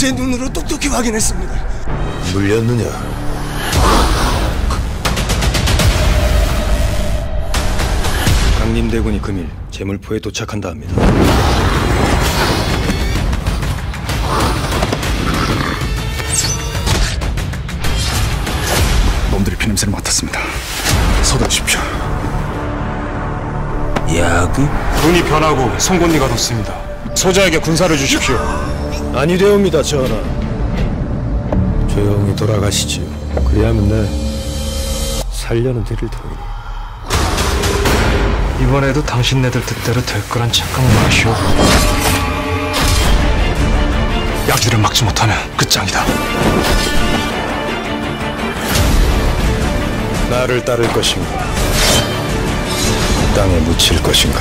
제 눈으로 똑똑히 확인했습니다. 물렸느냐? 강림대군이 금일 제물포에 도착한다 합니다. 놈들이 피냄새를 맡았습니다. 서두르십시오. 야구? 눈이 변하고 송곳니가 돋습니다. 소자에게 군사를 주십시오. 아니 되옵니다, 전하. 조용히 돌아가시지요. 그리하면 내 살려는 드릴 터이니. 이번에도 당신네들 뜻대로 될 거란 착각 마시오. 야기를 막지 못하면 끝장이다. 나를 따를 것인가? 땅에 묻힐 것인가?